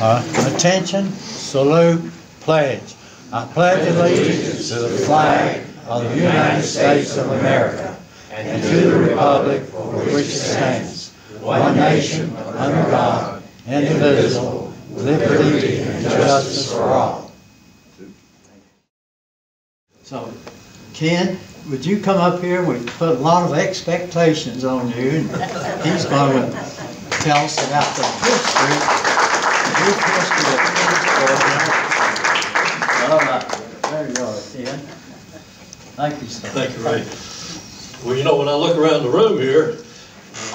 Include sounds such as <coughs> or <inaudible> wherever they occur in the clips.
Uh, Attention, salute, pledge. I pledge allegiance to the flag of the United States of America and to the republic for which it stands, one nation, under God, indivisible, liberty and justice for all. So, Ken, would you come up here? We put a lot of expectations on you, and he's going to tell us about the history, there you are. Thank you, sir. Thank you, Ray. Well, you know, when I look around the room here,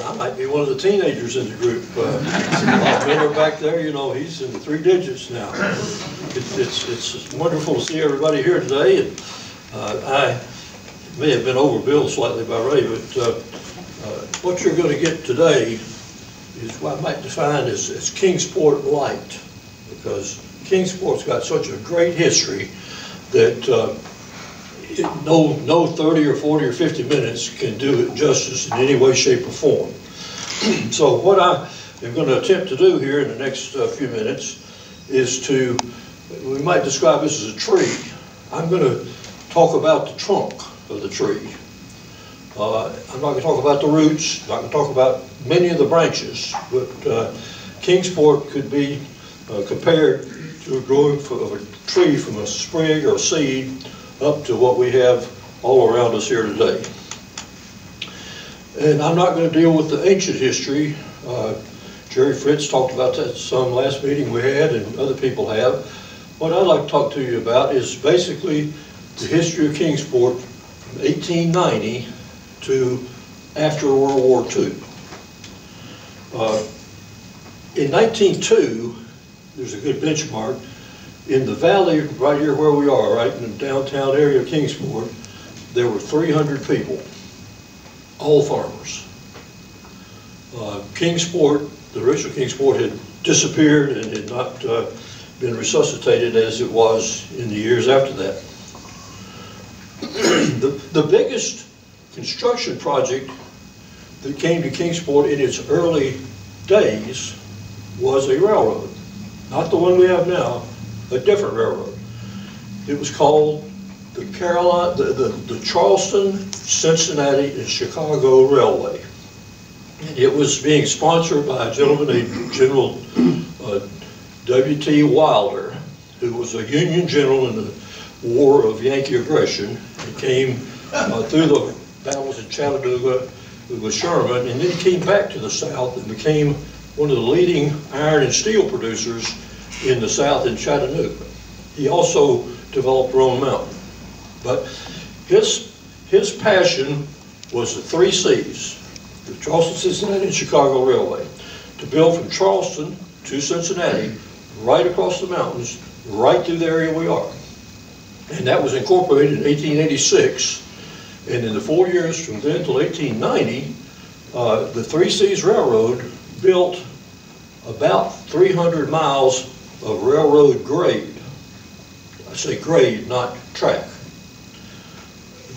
uh, I might be one of the teenagers in the group. Uh, <laughs> Miller back there, you know, he's in the three digits now. It's, it's, it's wonderful to see everybody here today, and uh, I may have been overbilled slightly by Ray, but uh, uh, what you're going to get today is what I might define as, as Kingsport light, because Kingsport's got such a great history that uh, it- no, no 30 or 40 or 50 minutes can do it justice in any way, shape, or form. <clears throat> So what I am going to attempt to do here in the next uh, few minutes is to, we might describe this as a tree. I'm going to talk about the trunk of the tree. Uh, I'm not going to talk about the roots, not going to talk about many of the branches, but uh, Kingsport could be uh, compared to a growing of a tree from a sprig or seed up to what we have all around us here today. And I'm not going to deal with the ancient history. Uh, Jerry Fritz talked about that some last meeting we had, and other people have. What I'd like to talk to you about is basically the history of Kingsport from 1890 to after World War II. Uh, In 1902, there's a good benchmark, in the valley right here where we are, right in the downtown area of Kingsport, there were 300 people, all farmers. Uh, Kingsport, the original Kingsport had disappeared and had not uh, been resuscitated as it was in the years after that. <clears throat> The, the biggest construction project that came to Kingsport in its early days was a railroad. Not the one we have now, a different railroad. It was called the Carolina, the, the, the Charleston, Cincinnati, and Chicago Railway. It was being sponsored by a gentleman named General uh, W.T. Wilder, who was a Union general in the War of Yankee Aggression. He came uh, through the Chattanooga with Sherman, and then he came back to the South and became one of the leading iron and steel producers in the South in Chattanooga. He also developed Roan Mountain. But his, his passion was the three Cs, the Charleston, Cincinnati, and Chicago Railway, to build from Charleston to Cincinnati, right across the mountains, right through the area we are. And that was incorporated in 1886. And in the four years from then till 1890, uh, the Three Cs Railroad built about 300 miles of railroad grade. I say grade, not track.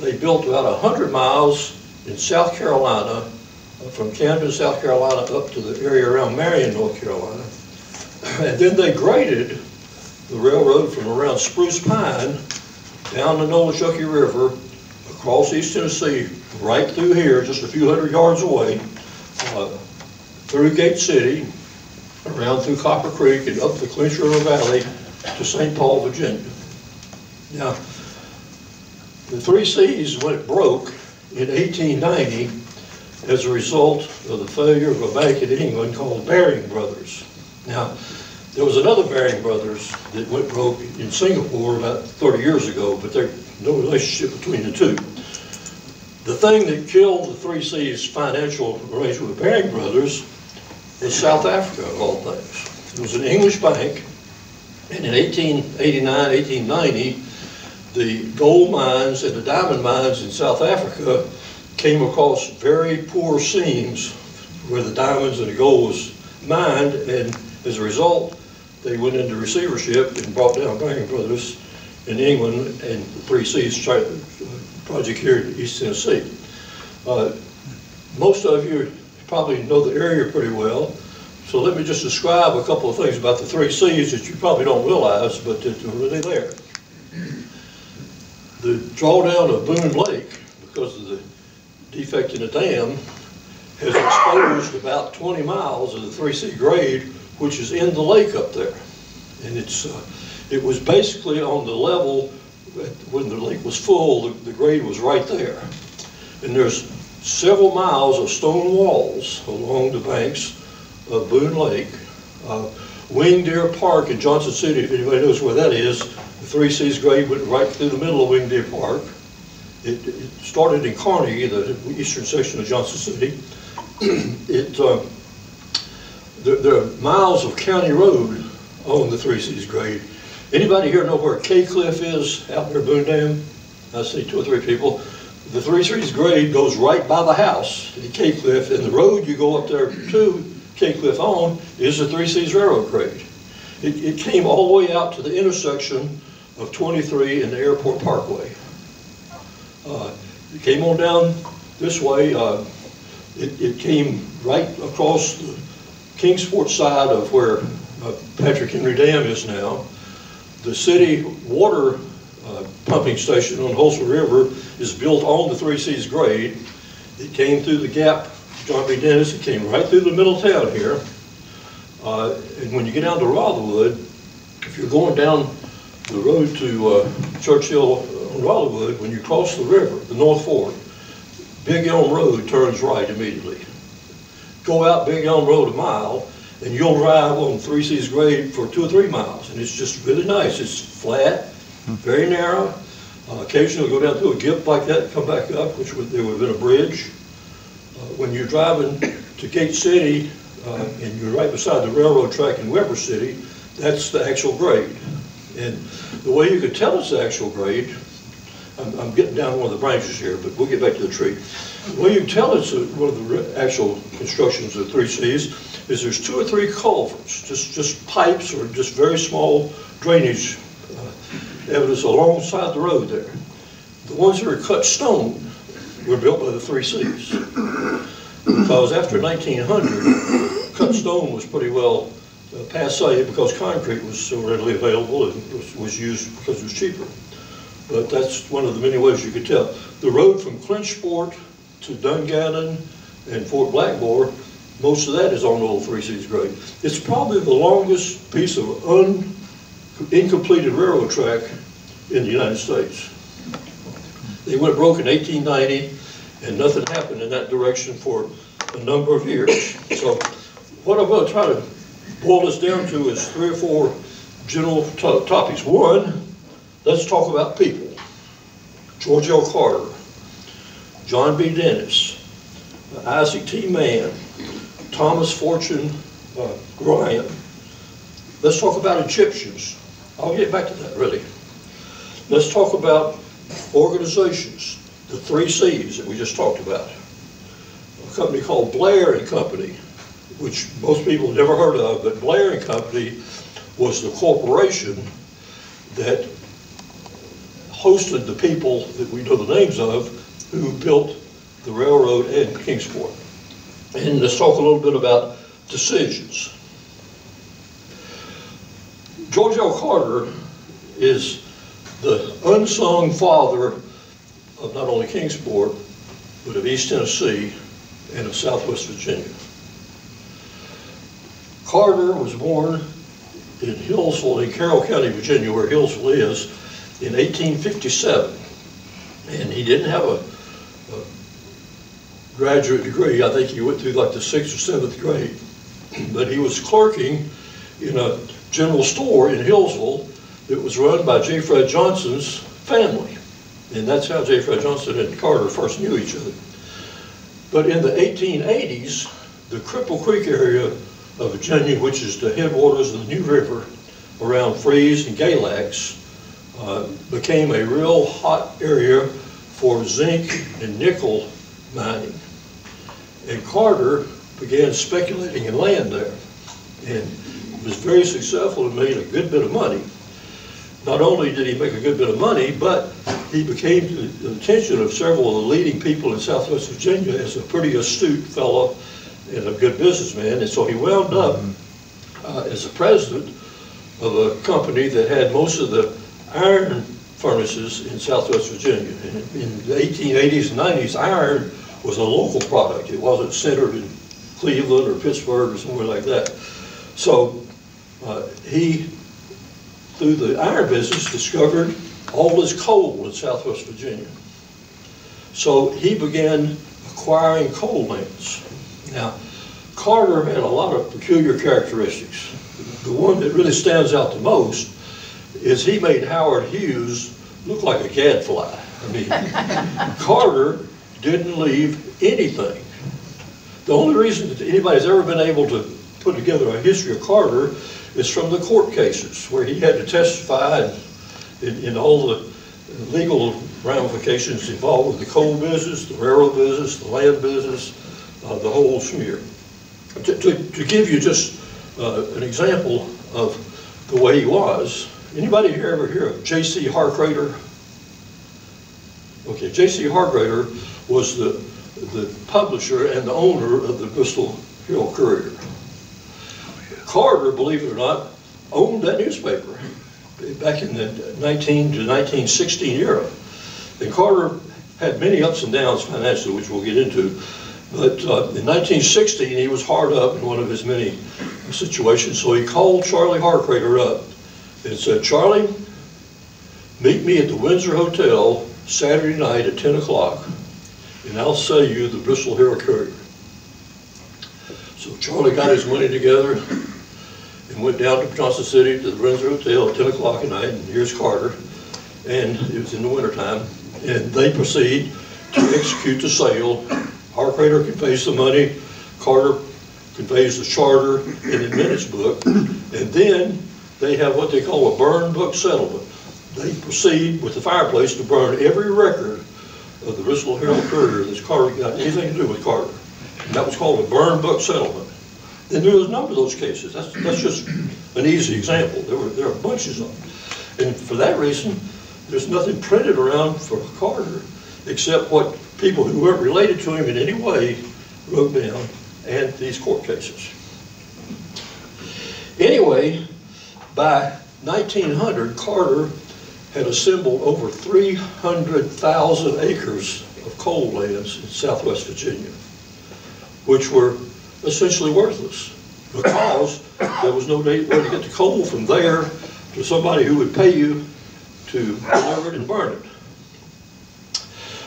They built about 100 miles in South Carolina, uh, from Camden, South Carolina, up to the area around Marion, North Carolina. <clears throat> And then they graded the railroad from around Spruce Pine down the Nolichucky River, across East Tennessee, right through here, just a few hundred yards away, uh, through Gate City, around through Copper Creek and up the Clinch River Valley to St. Paul, Virginia. Now, the Three Cs went broke in 1890 as a result of the failure of a bank in England called Baring Brothers. Now, there was another Baring Brothers that went broke in Singapore about 30 years ago, but there's no relationship between the two. The thing that killed the 3C's financial arrangement with Baring Brothers was South Africa, of all things. It was an English bank, and in 1889, 1890, the gold mines and the diamond mines in South Africa came across very poor seams where the diamonds and the gold was mined, and as a result, they went into receivership and brought down Baring Brothers in England and the Three Cs project here in East Tennessee. Uh, Most of you probably know the area pretty well. So let me just describe a couple of things about the three Cs that you probably don't realize, but that are really there. The drawdown of Boone Lake, because of the defect in the dam, has exposed about 20 miles of the 3C grade, which is in the lake up there. And it's, uh, it was basically on the level, when the lake was full, the the grade was right there. And there's several miles of stone walls along the banks of Boone Lake. Uh, Winged Deer Park in Johnson City, if anybody knows where that is, the Three Cs grade went right through the middle of Winged Deer Park. It, it started in Carnegie, the eastern section of Johnson City. <clears throat> It, uh, there, there are miles of county road on the Three Cs grade. Anybody here know where K Cliff is out near Boone Dam? I see two or three people. The Three Cs grade goes right by the house in K Cliff, and the road you go up there to K Cliff on is the Three Cs Railroad grade. It, it came all the way out to the intersection of 23 and the Airport Parkway. Uh, It came on down this way, uh, it, it came right across the Kingsport side of where uh, Patrick Henry Dam is now. The city water uh, pumping station on Holston River is built on the Three Cs grade. It came through the gap, John B. Dennis, it came right through the middle town here. Uh, And when you get down to Rotherwood, if you're going down the road to uh, Church Hill on Rotherwood, when you cross the river, the North Fork, Big Elm Road turns right immediately. Go out Big Elm Road a mile, and you'll drive on Three Cs grade for two or three miles, and it's just really nice. It's flat, very narrow. Uh, Occasionally go down through a gip like that and come back up, which would, there would have been a bridge. Uh, When you're driving to Gate City, uh, and you're right beside the railroad track in Weber City, that's the actual grade. And the way you could tell it's the actual grade, I'm, I'm getting down one of the branches here, but we'll get back to the tree. Well, you can tell it's a- one of the actual constructions of the three Cs is there's two or three culverts, just, just pipes or just very small drainage uh, evidence alongside the road there. The ones that are cut stone were built by the three Cs. Because after 1900, cut stone was pretty well uh, passe because concrete was so readily available and was- was used because it was cheaper. But that's one of the many ways you could tell. The road from Clinchport to Dungannon and Fort Blackmore, most of that is on Old Three Cs grade. It's probably the longest piece of un, incompleted railroad track in the United States. They went broke in 1890, and nothing happened in that direction for a number of years. So what I'm going to try to boil this down to is three or four general to- topics. One, let's talk about people. George L. Carter, John B. Dennis, Isaac T. Mann, Thomas Fortune uh, Ryan. Let's talk about Egyptians. I'll get back to that, really. Let's talk about organizations, the three Cs that we just talked about. A company called Blair and Company, which most people never heard of, but Blair and Company was the corporation that hosted the people that we know the names of who built the railroad in Kingsport. And let's talk a little bit about decisions. George L. Carter is the unsung father of not only Kingsport, but of East Tennessee and of Southwest Virginia. Carter was born in Hillsville, in Carroll County, Virginia, where Hillsville is, in 1857. And he didn't have a, a graduate degree. I think he went through like the sixth or seventh grade. But he was clerking in a general store in Hillsville that was run by J. Fred Johnson's family. And that's how J. Fred Johnson and Carter first knew each other. But in the 1880s, the Cripple Creek area of Virginia, which is the headwaters of the New River around Fries and Galax, uh, became a real hot area for zinc and nickel mining. And Carter began speculating in land there and was very successful and made a good bit of money. Not only did he make a good bit of money, but he became the attention of several of the leading people in Southwest Virginia as a pretty astute fellow and a good businessman, and so he wound up uh, as the president of a company that had most of the iron furnaces in southwest Virginia. In in the 1880s and 90s, iron was a local product. It wasn't centered in Cleveland or Pittsburgh or somewhere like that. So uh, he, through the iron business, discovered all this coal in southwest Virginia. So he began acquiring coal lands. Now, Carter had a lot of peculiar characteristics. The one that really stands out the most is he made Howard Hughes look like a gadfly. I mean, <laughs> Carter didn't leave anything. The only reason that anybody's ever been able to put together a history of Carter is from the court cases where he had to testify in, in all the legal ramifications involved with the coal business, the railroad business, the land business, uh, the whole smear. To, to, to give you just uh, an example of the way he was, anybody here ever hear of J.C. Harkrader? Okay, J.C. Harkrader was the, the publisher and the owner of the Bristol Herald Courier. Carter, believe it or not, owned that newspaper back in the 19 to 1916 era. And Carter had many ups and downs financially, which we'll get into. But uh, in 1916, he was hard up in one of his many situations, so he called Charlie Harkrader up and said, Charlie, meet me at the Windsor Hotel Saturday night at 10 o'clock, and I'll sell you the Bristol Herald Courier. So Charlie got his money together and went down to Johnson City to the Windsor Hotel at 10 o'clock at night, and here's Carter, and it was in the wintertime, and they proceed to execute the sale. Harkrader conveys the money, Carter conveys the charter in the minutes book, and then they have what they call a burn book settlement. They proceed with the fireplace to burn every record of the Bristol Herald Courier that's Carter got anything to do with Carter. And that was called a burn book settlement. And there was a number of those cases. That's, that's just an easy example. There were there are bunches of them. And for that reason, there's nothing printed around for Carter except what people who weren't related to him in any way wrote down and these court cases. Anyway, by 1900, Carter had assembled over 300,000 acres of coal lands in southwest Virginia, which were essentially worthless because there was no way to get the coal from there to somebody who would pay you to deliver it and burn it.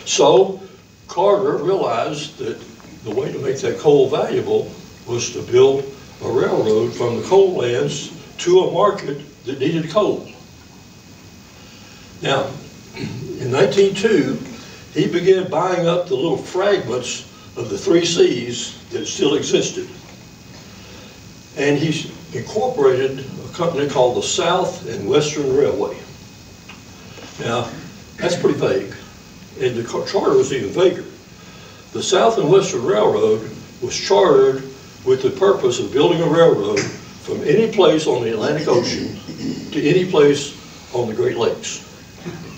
So Carter realized that the way to make that coal valuable was to build a railroad from the coal lands to a market that needed coal. Now, <clears throat> in 1902, he began buying up the little fragments of the three C's that still existed. And he incorporated a company called the South and Western Railway. Now, that's pretty vague. And the charter was even vaguer. The South and Western Railroad was chartered with the purpose of building a railroad from any place on the Atlantic Ocean to any place on the Great Lakes.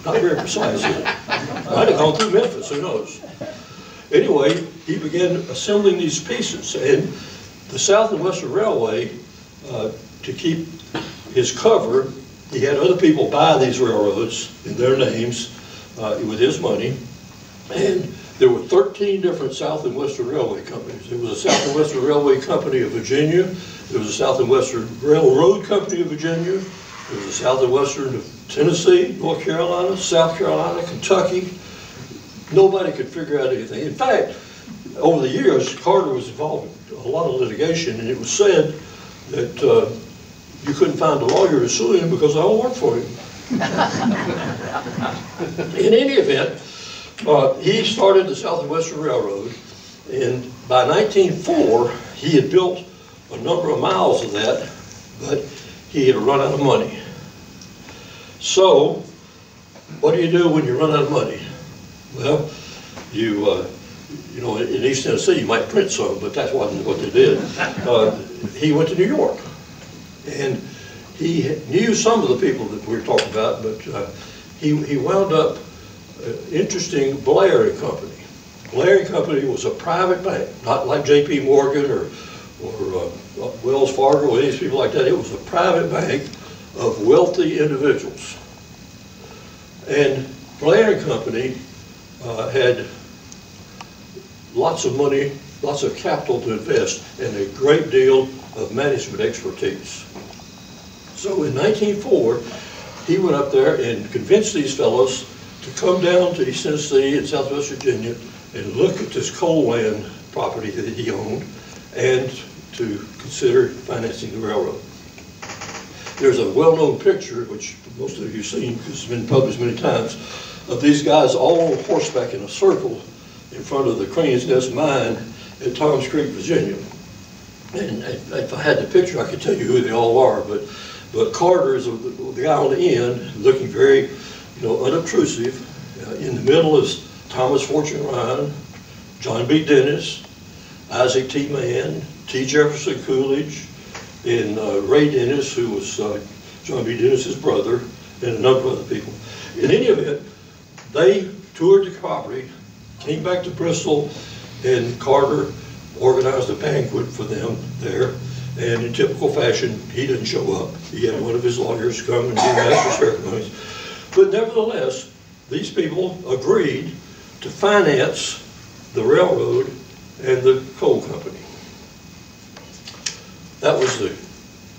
Not very precise. Might have gone through Memphis, who knows? Anyway, he began assembling these pieces, and the South and Western Railway, uh, to keep his cover, he had other people buy these railroads in their names uh, with his money, and there were 13 different South and Western Railway companies. There was a South and Western Railway Company of Virginia, there was a South and Western Railroad Company of Virginia, there was a South and Western of Tennessee, North Carolina, South Carolina, Kentucky. Nobody could figure out anything. In fact, over the years, Carter was involved in a lot of litigation, and it was said that uh, you couldn't find a lawyer to sue him because I all worked for him. <laughs> in any event, he started the South and Western Railroad, and by 1904, he had built a number of miles of that, but he had run out of money. So, what do you do when you run out of money? Well, you, uh, you know, in East Tennessee, you might print some, but that wasn't what they did. Uh, he went to New York, and he knew some of the people that we are talking about, but uh, he, he wound up interesting Blair and Company. Blair and Company was a private bank, not like J.P. Morgan or, or uh, Wells Fargo or these people like that. It was a private bank of wealthy individuals. And Blair and Company uh, had lots of money, lots of capital to invest, and a great deal of management expertise. So in 1904, he went up there and convinced these fellows to come down to East Tennessee and Southwest Virginia and look at this coal land property that he owned and to consider financing the railroad. There's a well-known picture, which most of you have seen because it's been published many times, of these guys all on horseback in a circle in front of the Crane's Nest Mine at Toms Creek, Virginia. And if I had the picture, I could tell you who they all are, but, but Carter is the guy on the end, looking very, you know, unobtrusive. Uh, in the middle is Thomas Fortune Ryan, John B. Dennis, Isaac T. Mann, T. Jefferson Coolidge, and uh, Ray Dennis, who was uh, John B. Dennis's brother, and a number of other people. In any event, they toured the property, came back to Bristol, and Carter organized a banquet for them there. And in typical fashion, he didn't show up. He had one of his lawyers come and do master ceremonies. But nevertheless, these people agreed to finance the railroad and the coal company. That was the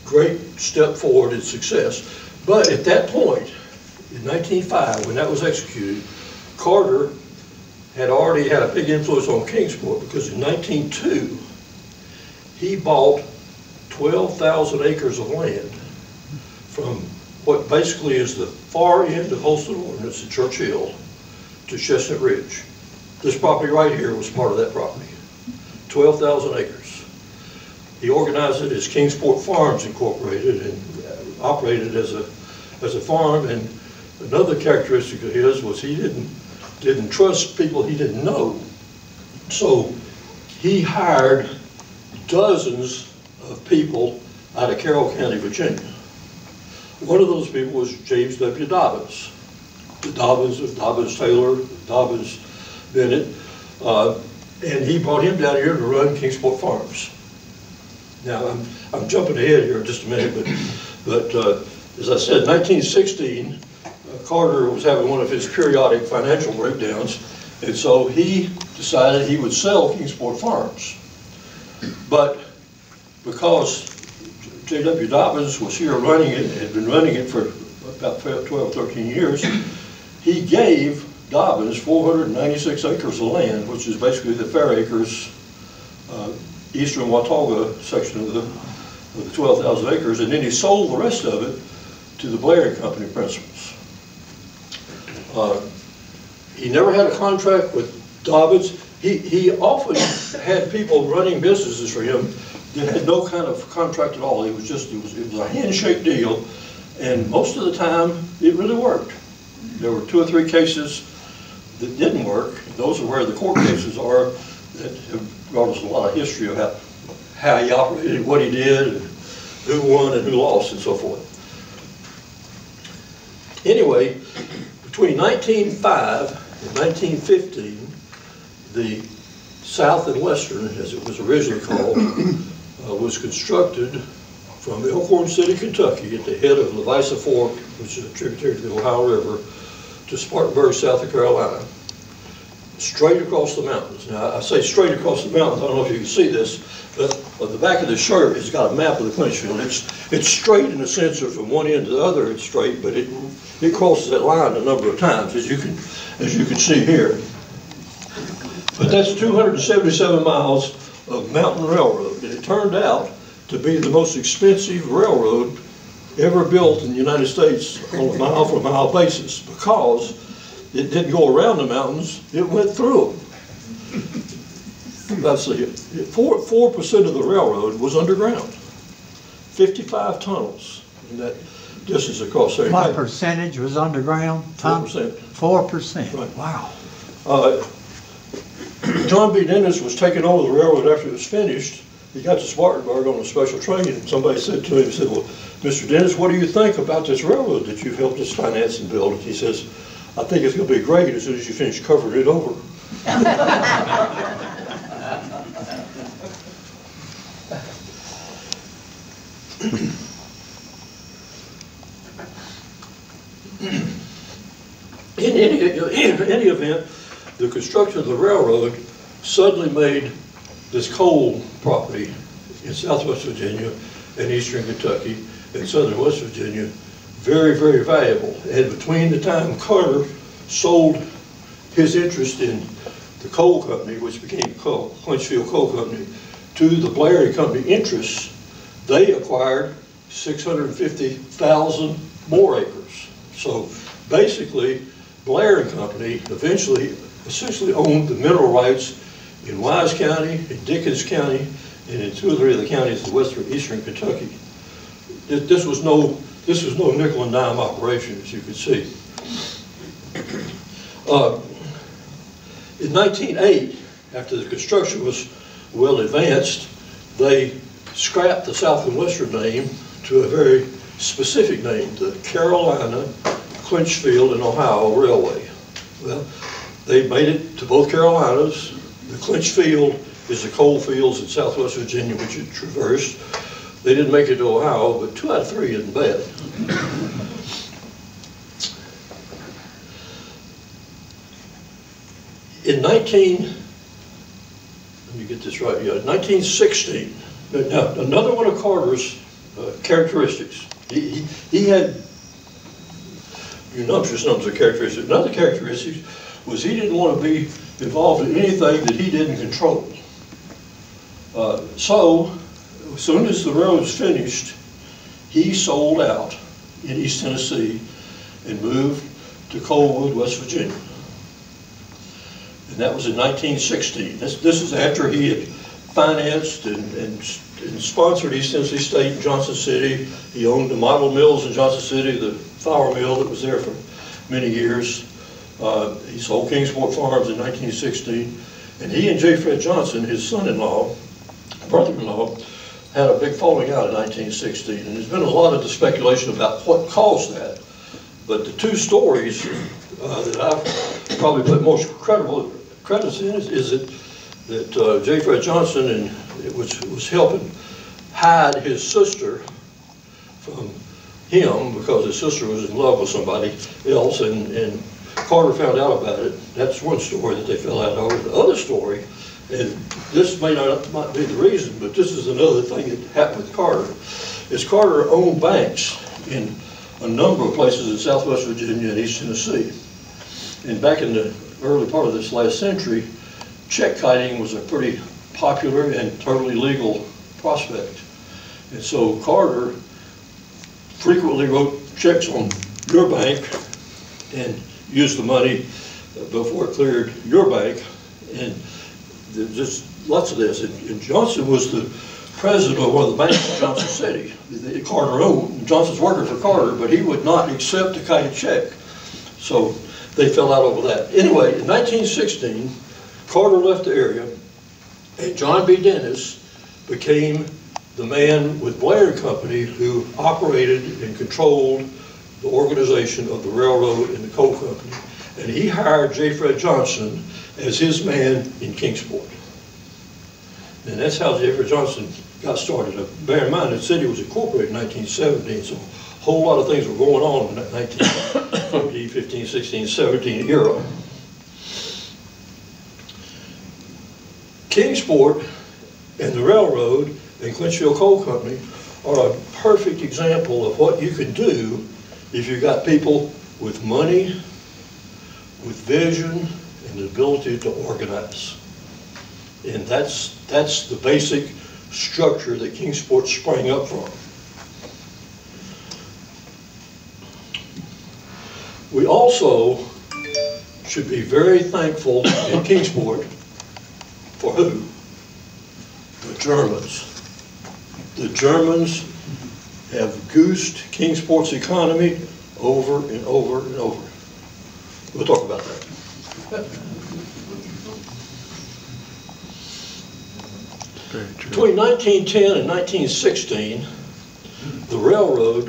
great step forward in success. But at that point, in 1905, when that was executed, Carter had already had a big influence on Kingsport because in 1902, he bought 12,000 acres of land from what basically is the far end of Holston Ordnance at Church Hill to Chestnut Ridge. This property right here was part of that property, 12,000 acres. He organized it as Kingsport Farms Incorporated and uh, operated as a, as a farm. And another characteristic of his was he didn't didn't trust people he didn't know. So he hired dozens of people out of Carroll County, Virginia. One of those people was James W. Dobyns. The Dobyns of Dobyns Taylor, Dobyns Bennett, uh, and he brought him down here to run Kingsport Farms. Now, I'm, I'm jumping ahead here in just a minute, but, but uh, as I said, 1916, Carter was having one of his periodic financial breakdowns, and so he decided he would sell Kingsport Farms. But because J.W. Dobyns was here running it, had been running it for about 12, 13 years, he gave Dobyns 496 acres of land, which is basically the Fair Acres, uh, eastern Watauga section of the, of the 12,000 acres, and then he sold the rest of it to the Blair and Company principals. Uh, he never had a contract with Dobyns. He, he often had people running businesses for him that had no kind of contract at all. It was just, it was, it was a handshake deal. And most of the time, it really worked. There were two or three cases that didn't work. Those are where the court cases are that have brought us a lot of history of how, how he operated, what he did, who won and who lost, and so forth. Anyway, between 1905 and 1915, the South and Western, as it was originally called, uh, was constructed from Elkhorn City, Kentucky, at the head of Levisa Fork, which is a tributary to the Ohio River, to Spartanburg, South Carolina, straight across the mountains. Now, I say straight across the mountains, I don't know if you can see this, but on the back of the shirt it's got a map of the clinch field. It's, it's straight in the sense of from one end to the other, it's straight, but it it crosses that line a number of times, as you can, as you can see here. But that's 277 miles of mountain railroad, and it turned out to be the most expensive railroad ever built in the United States on a mile for mile basis because it didn't go around the mountains, it went through them. Let's see, four, 4% of the railroad was underground, 55 tunnels in that distance across there. What percentage was underground? Four percent. Four percent, Right. wow. Uh, John B. Dennis was taking over the railroad after it was finished. He got to Spartanburg on a special train, and somebody said to him, he said, well, Mr. Dennis, what do you think about this railroad that you've helped us finance and build? And he says, I think it's gonna be great as soon as you finish covering it over. <laughs> In any, in any event, the construction of the railroad suddenly made this coal property in southwest Virginia and eastern Kentucky and southern West Virginia very, very valuable. And between the time Carter sold his interest in the coal company, which became Coal, Clinchfield Coal Company, to the Blair Company interests, they acquired 650,000 more acres. So basically, Blair and Company eventually, essentially owned the mineral rights in Wise County, in Dickens County, and in two or three of the counties in western, eastern Kentucky. This, was no, this was no nickel and dime operation, as you can see. Uh, in 1908, after the construction was well advanced, they scrapped the south and western name to a very specific name, the Carolina, Clinchfield, and Ohio Railway. Well, they made it to both Carolinas. The clinch field is the coal fields in southwest Virginia, which it traversed. They didn't make it to Ohio, but two out of three isn't bad. In 19, let me get this right, yeah, 1916, now, another one of Carter's uh, characteristics, he, he, he had numerous numbers of characteristics. Another characteristic was he didn't want to be involved in anything that he didn't control. Uh, so, as soon as the road was finished, he sold out in East Tennessee and moved to Coalwood, West Virginia. And that was in 1916. This, this is after he had financed and, and, and sponsored East Tennessee State in Johnson City. He owned the model mills in Johnson City, the flour mill that was there for many years. Uh, he sold Kingsport Farms in 1916. And he and J. Fred Johnson, his son-in-law, brother-in-law, had a big falling out in 1916. And there's been a lot of speculation about what caused that. But the two stories uh, that I've probably put most credible credits in is, is that that uh, J. Fred Johnson and was was helping hide his sister from him because his sister was in love with somebody else, and, and Carter found out about it. That's one story that they fell out over. The other story, and this may not might be the reason, but this is another thing that happened with Carter, is Carter owned banks in a number of places in southwest Virginia and east Tennessee. And back in the early part of this last century, check kiting was a pretty popular and totally legal prospect. And so Carter frequently wrote checks on your bank and used the money before it cleared your bank. And there's just lots of this. And, and Johnson was the president of one of the banks in Johnson City. that Carter owned. Johnson's working for Carter, but he would not accept a kited check. So they fell out over that. Anyway, in 1916, Carter left the area, and John B. Dennis became the man with Blair Company who operated and controlled the organization of the railroad and the coal company. And he hired J. Fred Johnson as his man in Kingsport. And that's how J. Fred Johnson got started. Now, bear in mind, the city was incorporated in 1917, so a whole lot of things were going on in that 1914, 15, 16, 17 era. Kingsport and the railroad and Clinchfield Coal Company are a perfect example of what you can do if you've got people with money, with vision, and the ability to organize. And that's, that's the basic structure that Kingsport sprang up from. We also should be very thankful in Kingsport for who? The Germans. The Germans have goosed Kingsport's economy over and over and over. We'll talk about that. Between 1910 and 1916, the railroad,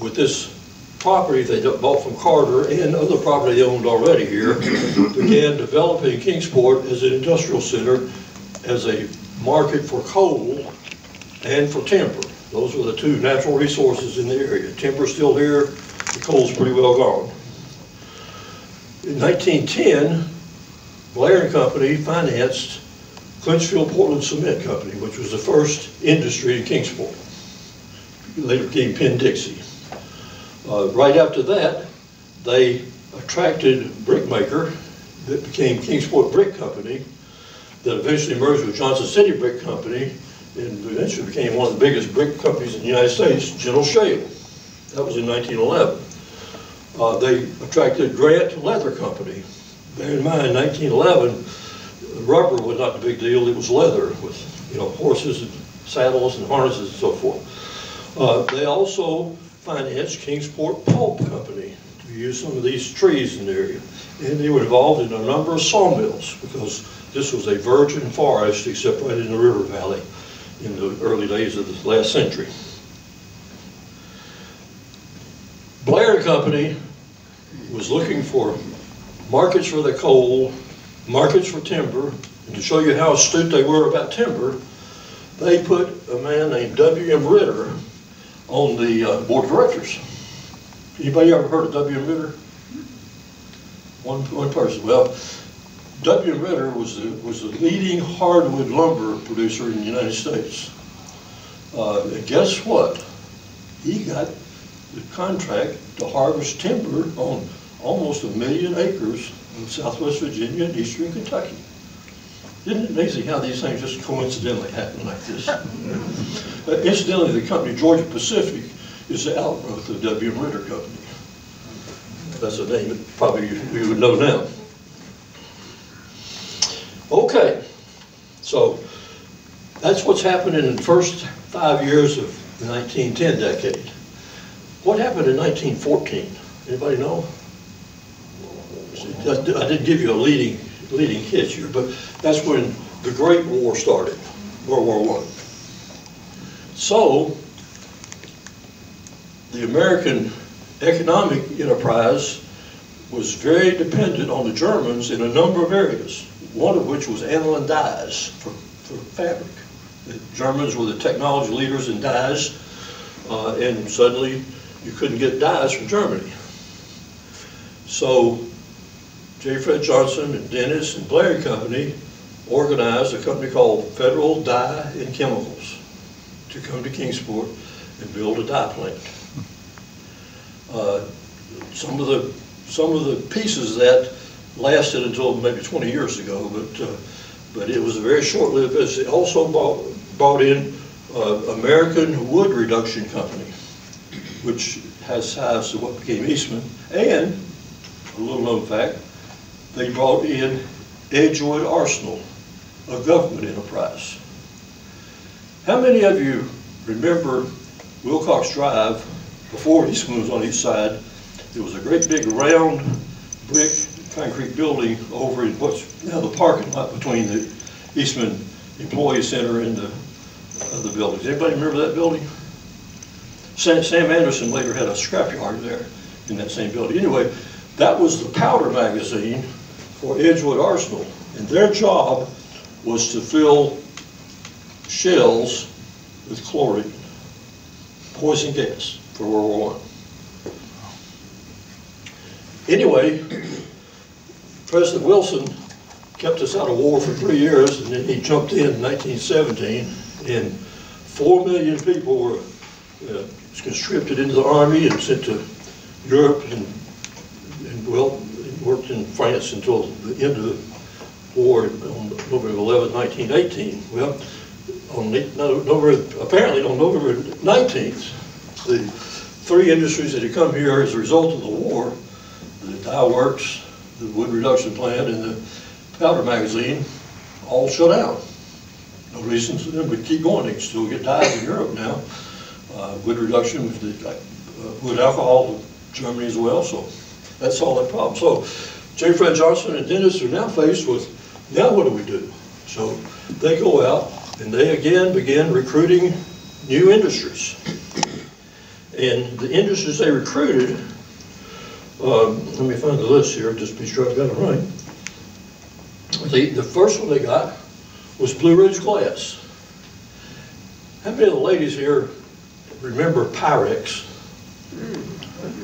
with this property they bought from Carter and other property they owned already here, <coughs> began developing Kingsport as an industrial center, as a market for coal and for timber. Those were the two natural resources in the area. Timber's still here, the coal's pretty well gone. In 1910, Blair and Company financed Clinchfield Portland Cement Company, which was the first industry in Kingsport. Later became Penn Dixie. Uh, right after that, they attracted Brickmaker that became Kingsport Brick Company, that eventually merged with Johnson City Brick Company, and eventually became one of the biggest brick companies in the United States, General Shale. That was in 1911. Uh, they attracted Grant Leather Company. Bear in mind, 1911, rubber was not the big deal, it was leather with, you know, horses and saddles and harnesses and so forth. Uh, they also financed Kingsport Pulp Company to use some of these trees in the area. And they were involved in a number of sawmills because this was a virgin forest except right in the river valley in the early days of the last century. Blair Company was looking for markets for their coal, markets for timber, and to show you how astute they were about timber, they put a man named W.M. Ritter on the uh, board of directors. Anybody ever heard of W.M. Ritter? One, one person. Well, W.M. Ritter was the, was the leading hardwood lumber producer in the United States. Uh, guess what? He got the contract to harvest timber on almost a million acres in southwest Virginia and eastern Kentucky. Isn't it amazing how these things just coincidentally happen like this? <laughs> uh, incidentally, the company Georgia Pacific is the outgrowth of W.M. Ritter Company. That's a name that probably you, you would know now. Okay, so that's what's happening in the first five years of the 1910 decade. What happened in 1914? Anybody know? I didn't give you a leading leading hit here, but that's when the Great War started, World War One. So the American economic enterprise was very dependent on the Germans in a number of areas, one of which was aniline dyes for, for fabric. The Germans were the technology leaders in dyes, uh, and suddenly you couldn't get dyes from Germany. So J. Fred Johnson and Dennis and Blair Company organized a company called Federal Dye and Chemicals to come to Kingsport and build a dye plant. Uh, some of the some of the pieces that lasted until maybe 20 years ago, but uh, but it was a very short-lived business. It also brought, brought in uh, American Wood Reduction Company, which has ties to what became Eastman, and a little known fact, they brought in Edgewood Arsenal, a government enterprise. How many of you remember Wilcox Drive, before Eastman was on each side, It was a great big round brick concrete building over in what's now the parking lot between the Eastman Employee Center and the other buildings. Anybody remember that building? Sam, Sam Anderson later had a scrapyard there in that same building. Anyway, that was the powder magazine for Edgewood Arsenal. And their job was to fill shells with chlorine, poison gas for World War I. Anyway, President Wilson kept us out of war for three years, and then he jumped in in 1917, and four million people were uh, conscripted into the army and sent to Europe and, and well, worked in France until the end of the war on November 11, 1918. Well, on November, apparently on November 19th, the three industries that had come here as a result of the war, the dye works, the wood reduction plant, and the powder magazine, all shut down. No reason for them to keep going. They can still get dyes in Europe now. Uh, wood reduction, the, uh, wood alcohol, Germany as well. So that's all that problem. So J. Fred Johnson and Dennis are now faced with, now what do we do? So they go out and they again begin recruiting new industries. And the industries they recruited Um, let me find the list here, just be sure I've got it right. The, the first one they got was Blue Ridge Glass. How many of the ladies here remember Pyrex?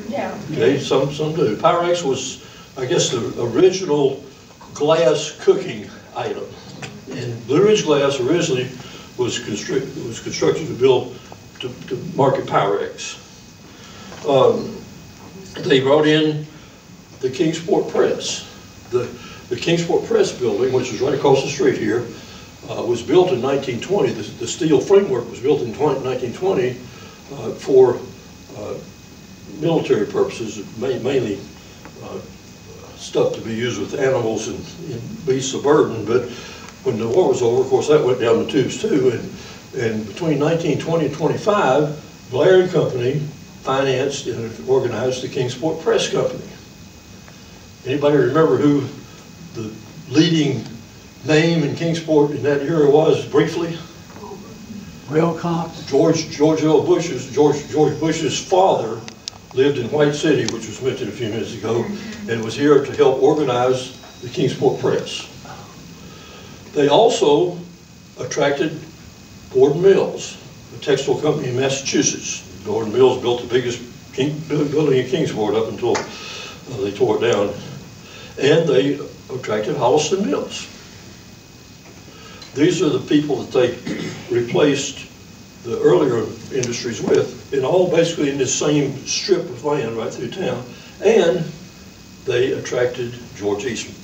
Yeah. Okay, some, some do. Pyrex was, I guess, the original glass cooking item. And Blue Ridge Glass originally was constructed, was constructed to build, to, to market Pyrex. Um, They brought in the Kingsport Press. The, the Kingsport Press building, which is right across the street here, uh, was built in 1920. The, the steel framework was built in 20 1920 uh, for uh, military purposes, ma- mainly uh, stuff to be used with animals and and beasts of burden. But when the war was over, of course, that went down the tubes too. And, and between 1920 and 25, Blair and Company financed and organized the Kingsport Press Company. Anybody remember who the leading name in Kingsport in that era was briefly? Will Cox? George, George L. Bush's, George, George Bush's father lived in White City, which was mentioned a few minutes ago, and was here to help organize the Kingsport Press. They also attracted Borden Mills, a textile company in Massachusetts. Borden Mills built the biggest king, building in Kingsport up until uh, they tore it down. And they attracted Holliston Mills. These are the people that they <clears throat> replaced the earlier industries with, and all basically in this same strip of land right through town. And they attracted George Eastman.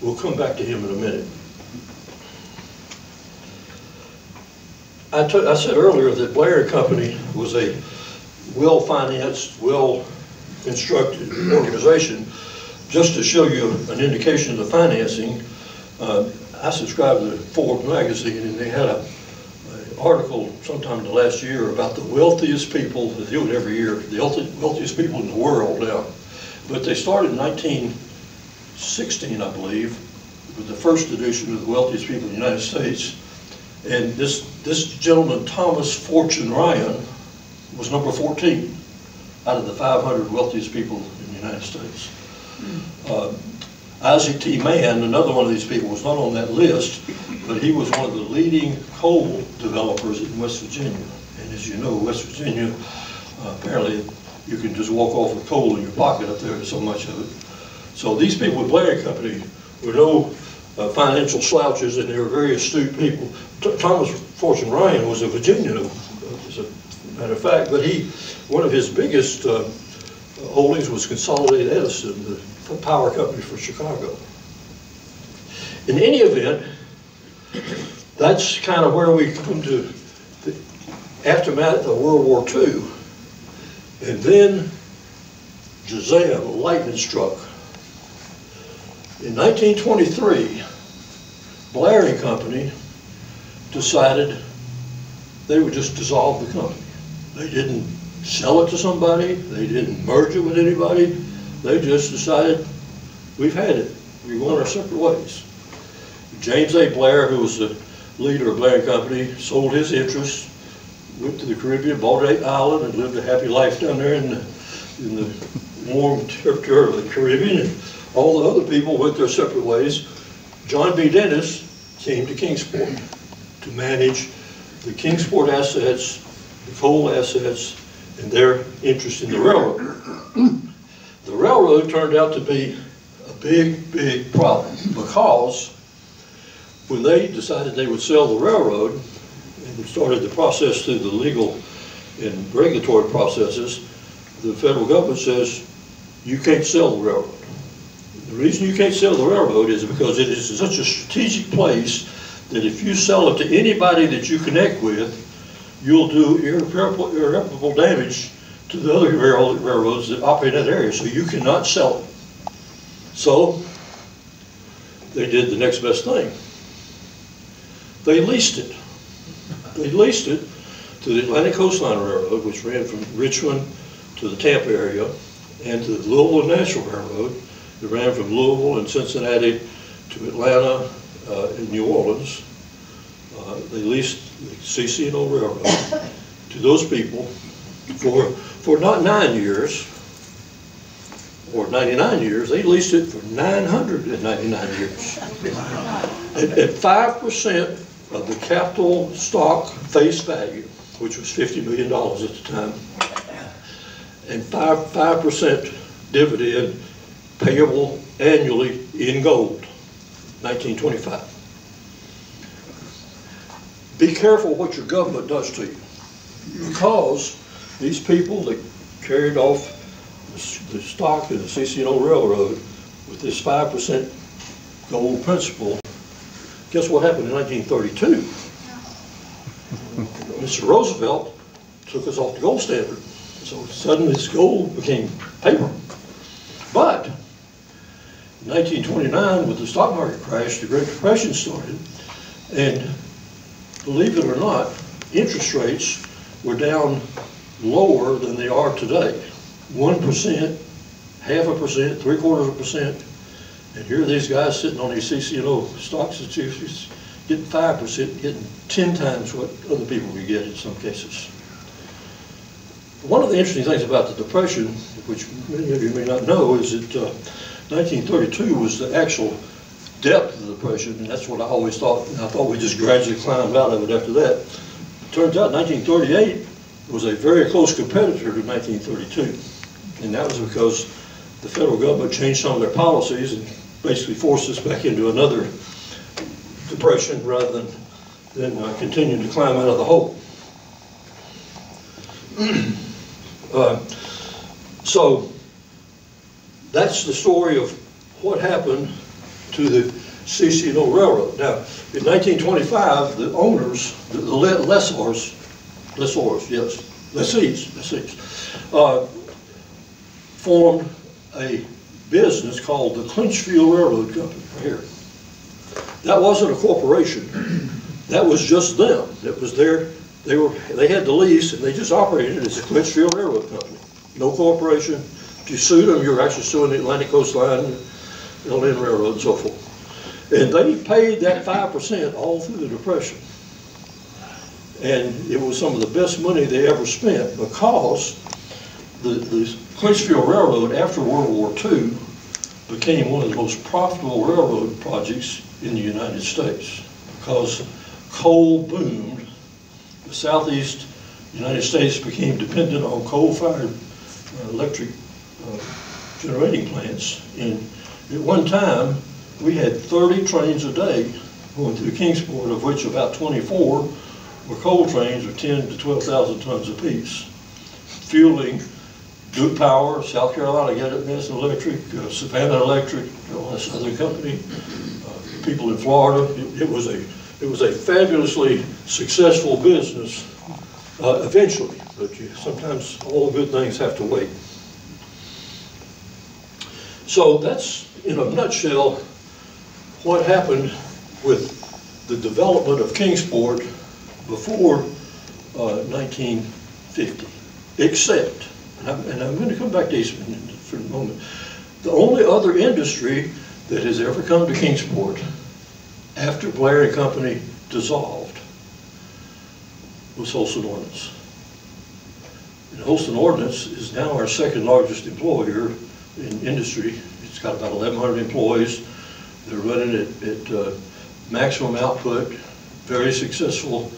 We'll come back to him in a minute. I said earlier that Blair Company was a well-financed, well-instructed organization. Just to show you an indication of the financing, uh, I subscribed to Forbes magazine, and they had a, an article sometime in the last year about the wealthiest people, they do it every year, the wealthiest people in the world now. But they started in 1916, I believe, with the first edition of the wealthiest people in the United States. And this, this gentleman, Thomas Fortune Ryan, was number 14 out of the 500 wealthiest people in the United States. Uh, Isaac T. Mann, another one of these people, was not on that list, but he was one of the leading coal developers in West Virginia. And as you know, West Virginia, uh, apparently, you can just walk off with coal in your pocket up there, so much of it. So these people with Blair Company were no financial slouches, and they were very astute people. Th- Thomas Fortune Ryan was a Virginian, uh, as a matter of fact, but he, one of his biggest uh, holdings was Consolidated Edison, the power company for Chicago. In any event, that's kind of where we come to the aftermath of World War II. And then, Shazam, lightning struck. In 1923, Blair and Company decided they would just dissolve the company. They didn't sell it to somebody, they didn't merge it with anybody, they just decided, we've had it, we're going our separate ways. James A. Blair, who was the leader of Blair and Company, sold his interest, went to the Caribbean, bought an island, and lived a happy life down there in the, in the warm territory of the Caribbean. All the other people went their separate ways. John B. Dennis came to Kingsport to manage the Kingsport assets, the coal assets, and their interest in the railroad. The railroad turned out to be a big, big problem because when they decided they would sell the railroad and started the process through the legal and regulatory processes, the federal government says, you can't sell the railroad. The reason you can't sell the railroad is because it is such a strategic place that if you sell it to anybody that you connect with, you'll do irreparable, irreparable damage to the other rail- railroads that operate in that area, so you cannot sell it. So, they did the next best thing. They leased it. They leased it to the Atlantic Coastline Railroad, which ran from Richmond to the Tampa area, and to the Louisville and Nashville Railroad, that ran from Louisville and Cincinnati to Atlanta uh, and New Orleans. Uh, They leased the CC&O Railroad to those people for, for not nine years, or 99 years, they leased it for 999 years. At 5% of the capital stock face value, which was $50 million at the time, and 5, 5% dividend payable annually in gold, 1925. Be careful what your government does to you, because these people that carried off the stock of the CC&O Railroad with this 5% gold principle, guess what happened in 1932? <laughs> Mr. Roosevelt took us off the gold standard, so suddenly this gold became paper. But in 1929, with the stock market crash, the Great Depression started, and believe it or not, interest rates were down lower than they are today. One percent, half a percent, three quarters of a percent. And here are these guys sitting on these CC&O stocks securities, getting five percent, getting ten times what other people could get in some cases. One of the interesting things about the Depression, which many of you may not know, is that uh, 1932 was the actual depth of the Depression, and that's what I always thought. I thought we just gradually climbed out of it after that. Turns out 1938 was a very close competitor to 1932. And that was because the federal government changed some of their policies and basically forced us back into another depression rather than, than uh, continuing to climb out of the hole. <clears throat> Uh, So that's the story of what happened to the CC&O Railroad. Now, in 1925, the owners, the le- lessors, lessors, yes, lessees, lessees, uh, formed a business called the Clinchfield Railroad Company, here. That wasn't a corporation. That was just them. It was their, they were, they had the lease and they just operated it as a Clinchfield Railroad Company. No corporation. You sued them, you're actually suing the Atlantic Coast Line, LN Railroad and so forth. And they paid that five percent all through the Depression. And it was some of the best money they ever spent because the, the Clinchfield Railroad after World War II became one of the most profitable railroad projects in the United States because coal boomed. The southeast United States became dependent on coal-fired uh, electric generating plants. And at one time, we had 30 trains a day going through Kingsport, of which about 24 were coal trains of 10 to 12,000 tons apiece, fueling Duke Power, South Carolina Edison Electric, uh, Savannah Electric, all this other company, uh, people in Florida. It, it was a it was a fabulously successful business uh, eventually, but you, sometimes all good things have to wait. So that's in a nutshell what happened with the development of Kingsport before uh, 1950, except, and I'm, and I'm going to come back to Eastman for a moment, the only other industry that has ever come to Kingsport after Blair and Company dissolved was Holston Ordnance. And Holston Ordnance is now our second largest employer in industry. It's got about 1,100 employees. They're running at, at uh, maximum output, very successful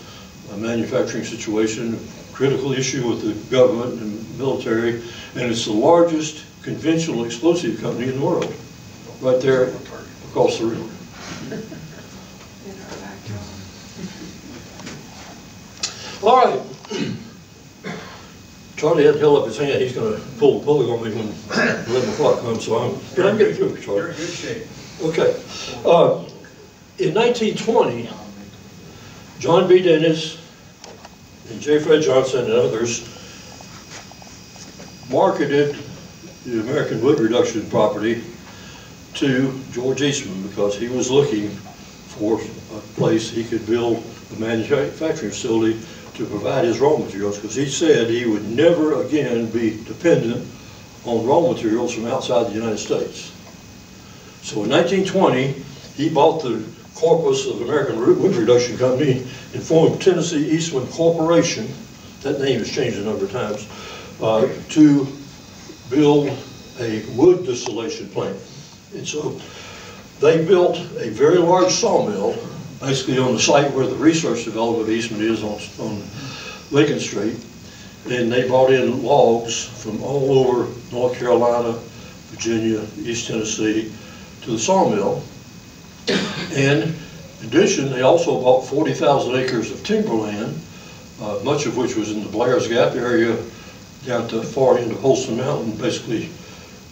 uh, manufacturing situation, critical issue with the government and military, and it's the largest conventional explosive company in the world, right there across the river. <laughs> All right. <clears throat> Charlie had held up his hand, he's gonna pull the plug on me when eleven o'clock comes, so I'm, but I'm getting through, You're Charlie. in good shape. Okay. Uh, In 1920, John B. Dennis and J. Fred Johnson and others marketed the American wood reduction property to George Eastman because he was looking for a place he could build a manufacturing facility to provide his raw materials, because he said he would never again be dependent on raw materials from outside the United States. So in 1920, he bought the corpus of American Wood Reduction Company and formed Tennessee Eastman Corporation, that name has changed a number of times, uh, to build a wood distillation plant. And so they built a very large sawmill, basically on the site where the research development easement is on, on Lincoln Street. And they brought in logs from all over North Carolina, Virginia, East Tennessee, to the sawmill. And in addition, they also bought 40,000 acres of timberland, uh, much of which was in the Blair's Gap area down to far end of Holston Mountain, basically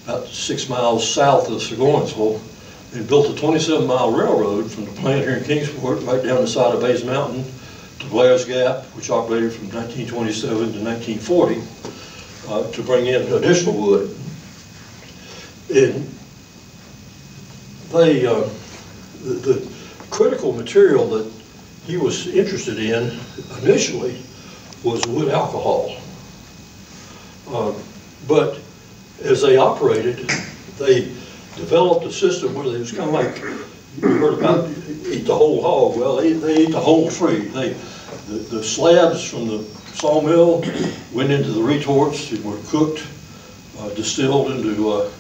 about six miles south of Surgoinsville, and built a 27-mile railroad from the plant here in Kingsport right down the side of Bays Mountain to Blair's Gap, which operated from 1927 to 1940 uh, to bring in additional wood. And they, uh, the, the critical material that he was interested in initially was wood alcohol. Uh, But as they operated, they developed a system where they was kind of like, you heard about eat the whole hog. Well, they, they ate the whole tree. They, the, the slabs from the sawmill went into the retorts and were cooked, uh, distilled into uh, uh,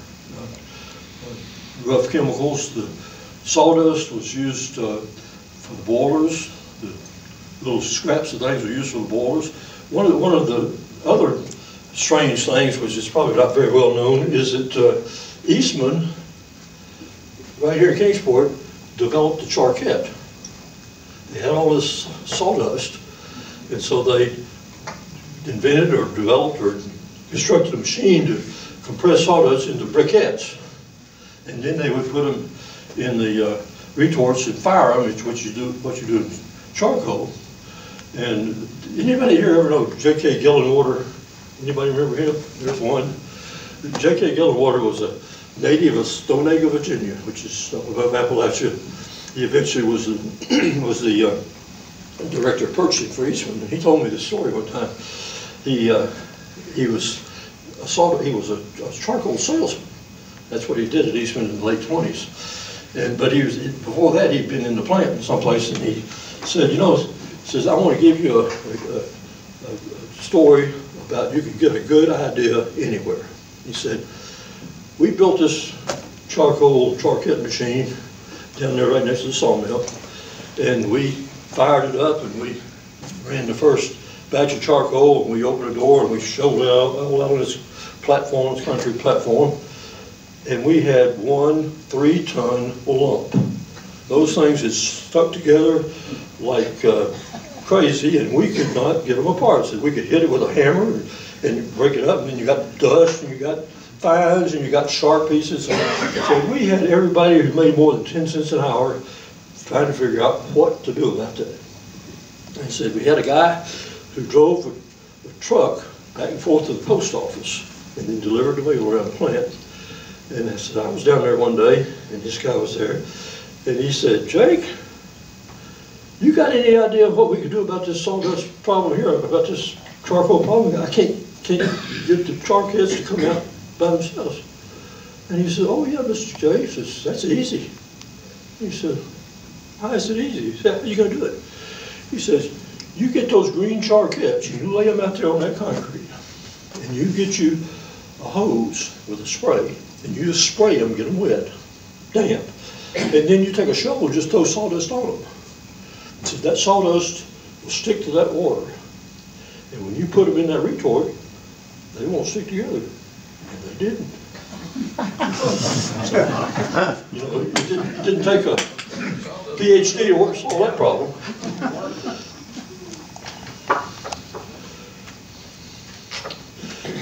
rough chemicals. The sawdust was used uh, for the boilers. The little scraps of things were used for the boilers. One of the, one of the other strange things, which is probably not very well known, is that uh, Eastman, right here in Kingsport, developed the charquette. They had all this sawdust, and so they invented or developed or constructed a machine to compress sawdust into briquettes. And then they would put them in the uh, retorts and fire them, which what you do, what you do in charcoal. And anybody here ever know J.K. Gillenwater? Anybody remember him? There's one. J.K. Gillenwater was a native of Stonega, Virginia, which is above Appalachia. He eventually was the, <clears throat> was the uh, director of purchasing for Eastman. He told me this story one time. He, uh, he was a salt, he was a, a charcoal salesman. That's what he did at Eastman in the late twenties. And, but he was, before that, he'd been in the plant someplace and he said, you know, says, I want to give you a, a, a story about you can get a good idea anywhere. He said, we built this charcoal charquette machine down there right next to the sawmill. And we fired it up and we ran the first batch of charcoal and we opened the door and we showed it out, all out on this platform, this concrete platform. And we had one three-ton lump. Those things had stuck together like uh, crazy and we could not get them apart. So we could hit it with a hammer and break it up and then you got dust and you got fines and you got sharp pieces. So, we had everybody who made more than 10 cents an hour trying to figure out what to do about that. He said we had a guy who drove a, a truck back and forth to the post office and then delivered the mail around the plant. And I said, I was down there one day and this guy was there. And he said, Jake, you got any idea of what we could do about this sawdust problem here, about this charcoal problem? I can't, can't get the charquettes to come out by themselves. And he said, oh yeah, Mr. J, says, that's easy. He said, how is it easy? He said, how are you gonna do it? He says, you get those green charquettes, and you lay them out there on that concrete, and you get you a hose with a spray, and you just spray them, get them wet, damp. And then you take a shovel, just throw sawdust on them. He said, that sawdust will stick to that water. And when you put them in that retort, they won't stick together. And they didn't. <laughs> You know, it didn't, it didn't take a PhD to work solve that problem.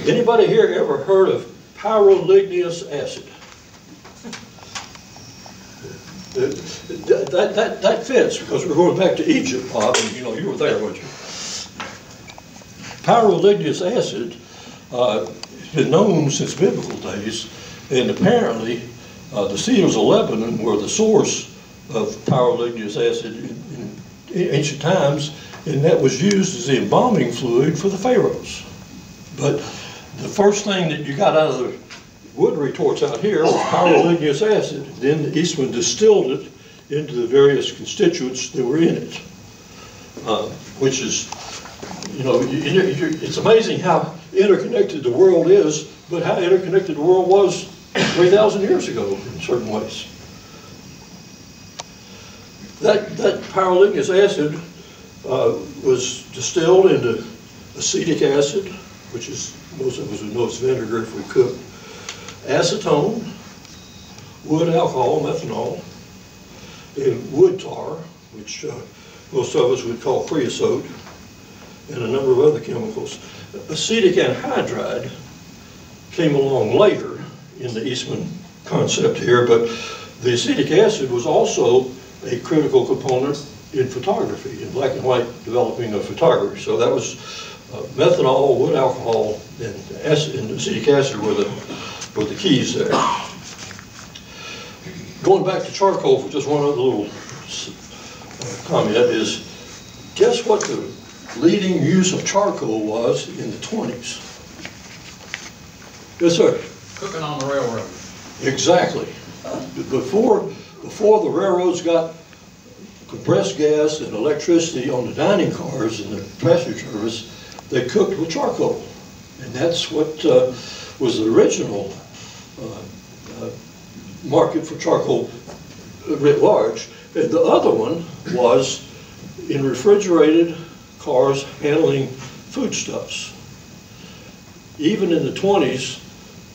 Anybody here ever heard of pyroligneous acid? That, that, that- fits, because we're going back to Egypt, Bob, and you know, you were there, weren't you? Pyroligneous acid, uh, been known since biblical days, and apparently, uh, the cedars of Lebanon were the source of pyroligneous acid in, in ancient times, and that was used as the embalming fluid for the pharaohs. But the first thing that you got out of the wood retorts out here was pyroligneous acid. Then Eastman distilled it into the various constituents that were in it, uh, which is, you know, you, you, it's amazing how interconnected the world is, but how interconnected the world was 3,000 years ago in certain ways. That, that pyroligneous acid uh, was distilled into acetic acid, which is, most of us would know it's vinegar if we cook, acetone, wood alcohol, methanol, and wood tar, which uh, most of us would call creosote, and a number of other chemicals. Acetic anhydride came along later in the Eastman concept here, but the acetic acid was also a critical component in photography, in black and white developing of photography. So that was uh, methanol, wood alcohol, and, acid, and acetic acid were the, were the keys there. Going back to charcoal for just one other little uh, comment is, guess what the leading use of charcoal was in the 20s? Yes, sir. Cooking on the railroad. Exactly. Before, before the railroads got compressed gas and electricity on the dining cars and the passenger service, they cooked with charcoal. And that's what uh, was the original uh, uh, market for charcoal writ large. And the other one was in refrigerated cars handling foodstuffs. Even in the 20s,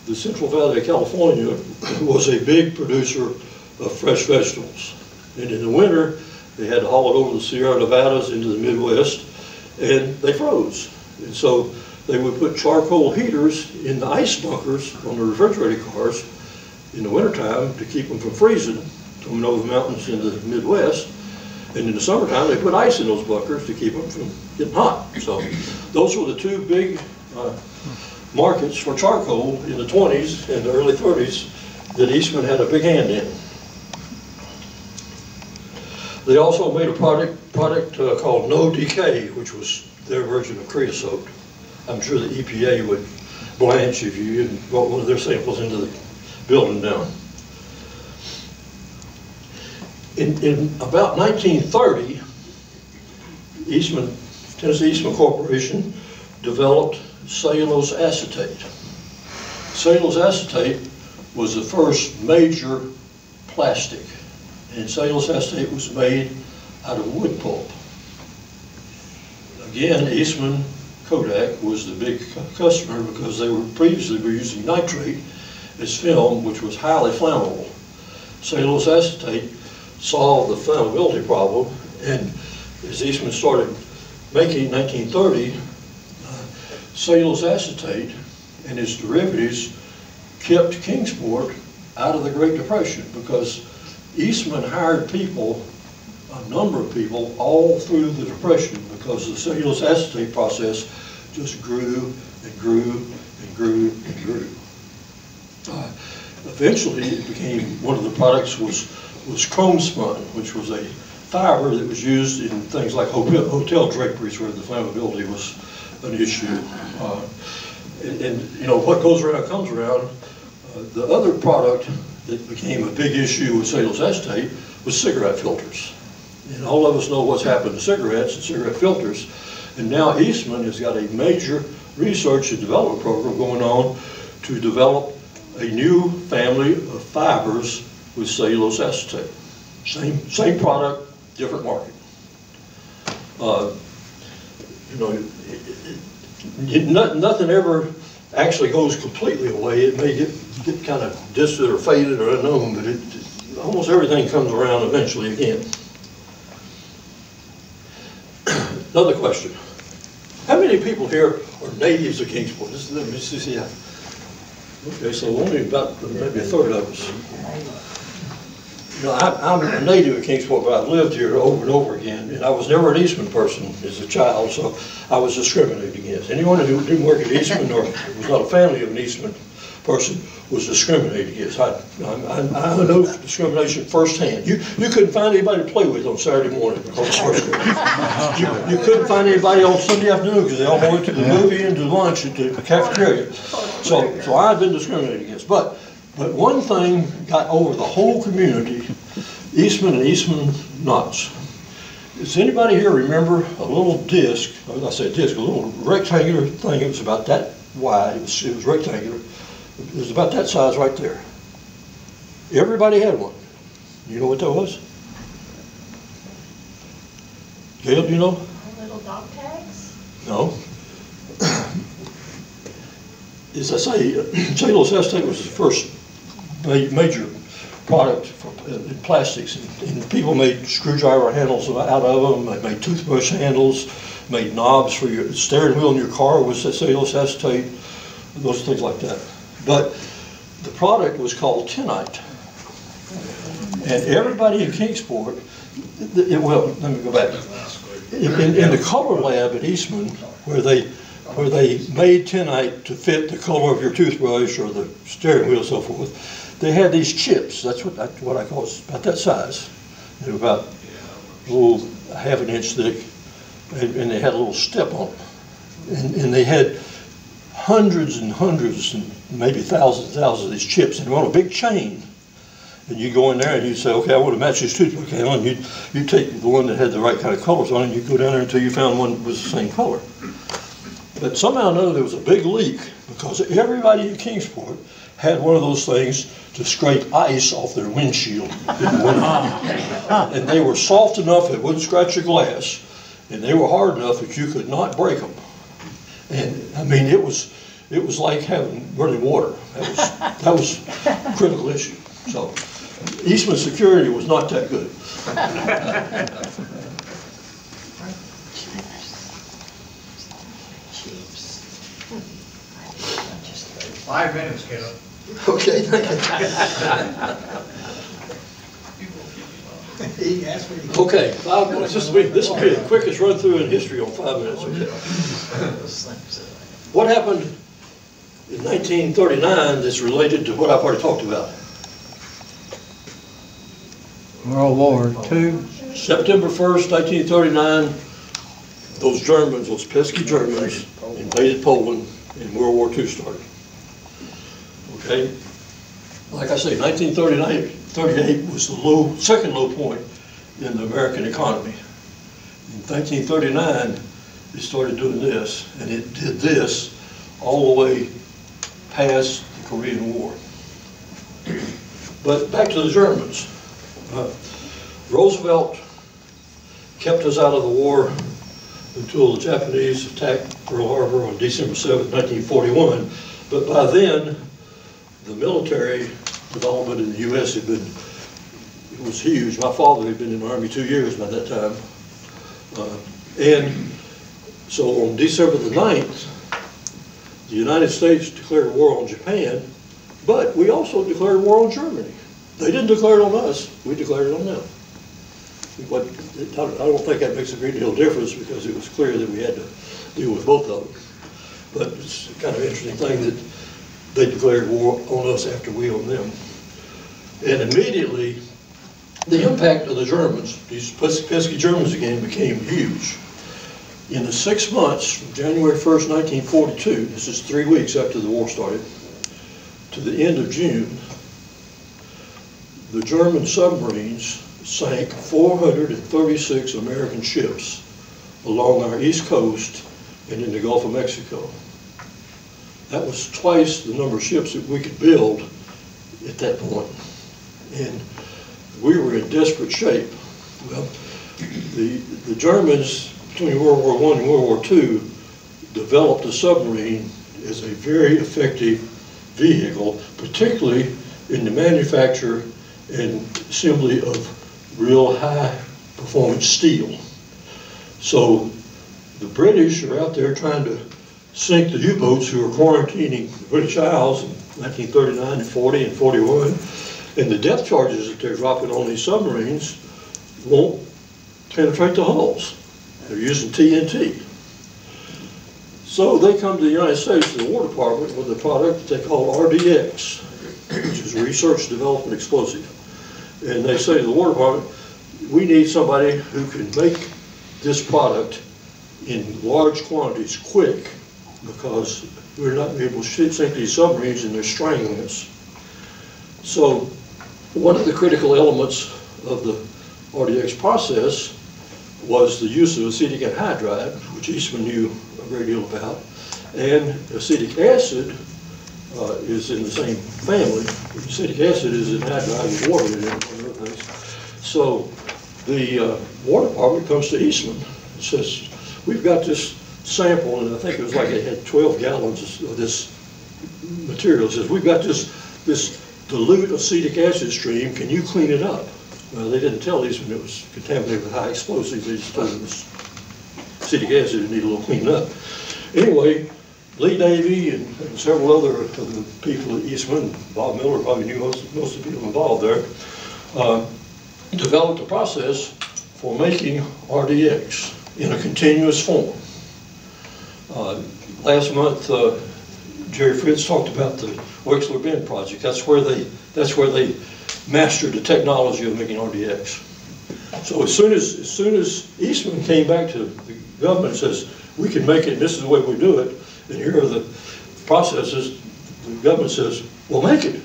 the Central Valley of California <coughs> was a big producer of fresh vegetables. And in the winter, they had to haul it over the Sierra Nevadas into the Midwest, and they froze. And so they would put charcoal heaters in the ice bunkers on the refrigerated cars in the wintertime to keep them from freezing coming over the mountains in the Midwest. And in the summertime, they put ice in those bunkers to keep them from getting hot. So those were the two big uh, markets for charcoal in the 20s and the early 30s that Eastman had a big hand in. They also made a product, product uh, called No Decay, which was their version of creosote. I'm sure the EPA would blanch if you brought one of their samples into the building down. In, in about 1930, Eastman, Tennessee Eastman Corporation developed cellulose acetate. Cellulose acetate was the first major plastic, and cellulose acetate was made out of wood pulp. Again, Eastman Kodak was the big customer because they were previously were using nitrate as film, which was highly flammable. Cellulose acetate solved the flammability problem, and as Eastman started making in 1930, uh, cellulose acetate and its derivatives kept Kingsport out of the Great Depression because Eastman hired people, a number of people, all through the Depression because the cellulose acetate process just grew and grew and grew and grew. Uh, eventually, it became one of the products was was Chromspun, which was a fiber that was used in things like hotel, hotel draperies where the flammability was an issue. Uh, and, and, you know, what goes around comes around. Uh, the other product that became a big issue with cellulose acetate was cigarette filters. And all of us know what's happened to cigarettes and cigarette filters. And now Eastman has got a major research and development program going on to develop a new family of fibers with cellulose acetate. Same, same product, different market. Uh, you know, it, it, it, not, nothing ever actually goes completely away. It may get, get kind of distant or faded or unknown, but it, almost everything comes around eventually again. <clears throat> Another question. How many people here are natives of Kingsport? This is, see, yeah. Okay, so only about maybe a third of us. You know, I, I'm a native of Kingsport, but I've lived here over and over again, and I was never an Eastman person as a child, so I was discriminated against. Anyone who didn't work at Eastman or was not a family of an Eastman person was discriminated against. I, I, I know discrimination firsthand. You, you couldn't find anybody to play with on Saturday morning on <laughs> you, you couldn't find anybody on Sunday afternoon because they all went to the movie and to lunch at the cafeteria. So, so I've been discriminated against. But but one thing got over the whole community, Eastman and Eastman knots. Does anybody here remember a little disc, I say disc, a little rectangular thing, it was about that wide, it was, it was rectangular. It was about that size right there. Everybody had one. You know what that was? Gail, do you know? Little dog tags? No. As I say, uh, cellulose acetate was the first ma- major product for, uh, in plastics. And- And people made screwdriver handles out of them, they made toothbrush handles, made knobs for your steering wheel in your car was cellulose acetate, those things like that. But the product was called Tenite. And everybody in Kingsport, th- it- well, let me go back. In, in- in the color lab at Eastman, where they, where they made tenite to fit the color of your toothbrush or the steering wheel and so forth, they had these chips, that's what, that's what I call it, about that size. They were about, oh, half an inch thick, and, and they had a little step on them. And, and they had hundreds and hundreds and maybe thousands and thousands of these chips, and they were on a big chain. And you go in there and you say, okay, I want to match this toothbrush handle, and you, you take the one that had the right kind of colors on it, and you go down there until you found one that was the same color. But somehow or another, there was a big leak, because everybody in Kingsport had one of those things to scrape ice off their windshield in the winter. And they were soft enough it wouldn't scratch your glass, and they were hard enough that you could not break them. And, I mean, it was, it was like having running water. That was, that was a critical issue. So Eastman Security was not that good. <laughs> Five minutes, Caleb. Okay. He asked me. Okay, five minutes. This will be, this will be the quickest run through in history on five minutes. What happened in 1939 that's related to what I've already talked about? World War II, September 1st, 1939, those Germans, those pesky Germans invaded Poland and World War II started. Okay? Like I say, 1938 38 was the low, second low point in the American economy. In 1939, it started doing this, and it did this all the way past the Korean War. But back to the Germans. Uh, Roosevelt kept us out of the war until the Japanese attacked Pearl Harbor on December 7, 1941. But by then, the military development in the U.S. had been, was huge. My father had been in the Army two years by that time. Uh, And so on December the 9th, the United States declared war on Japan, but we also declared war on Germany. They didn't declare it on us, we declared it on them. But I don't think that makes a great deal of difference because it was clear that we had to deal with both of them. But it's kind of interesting thing that they declared war on us after we on them. And immediately, the impact of the Germans, these pesky Germans again, became huge. In the six months, from January 1st, 1942, this is three weeks after the war started, to the end of June, the German submarines sank 436 American ships along our east coast and in the Gulf of Mexico. That was twice the number of ships that we could build at that point. And we were in desperate shape. Well, the, the Germans, between World War I and World War II, developed a submarine as a very effective vehicle, particularly in the manufacture and assembly of real high-performance steel. So the British are out there trying to sink the U-boats who are quarantining the British Isles in 1939 and 40 and 41. And the depth charges that they're dropping on these submarines won't penetrate the hulls. They're using TNT. So they come to the United States, to the War Department, with a product that they call RDX, which is Research Development Explosive. And they say to the War Department, we need somebody who can make this product in large quantities quick because we're not able to sink these submarines and they're strangling us. So one of the critical elements of the RDX process was the use of acetic anhydride, which Eastman knew a great deal about, And acetic acid uh, is in the same family. Acetic acid is in hydrogen water other things. So the uh, water department comes to Eastman and says, we've got this sample, and I think it was like they had 12 gallons of this material. It Says, we've got this, this dilute acetic acid stream, can you clean it up? Well, they didn't tell Eastman it was contaminated with high explosives, they just told them it was acetic acid, it needed a little cleaning up. Anyway, Lee Davy and and several other of the people at Eastman, Bob Miller probably knew most, most of the people involved there, uh, developed a process for making RDX in a continuous form. Uh, Last month, uh, Jerry Fritz talked about the Wexler Bend project. That's where they, that's where they mastered the technology of making RDX. So as soon as, as soon as Eastman came back to the government and says, we can make it, this is the way we do it, and here are the processes, the government says, we'll make it.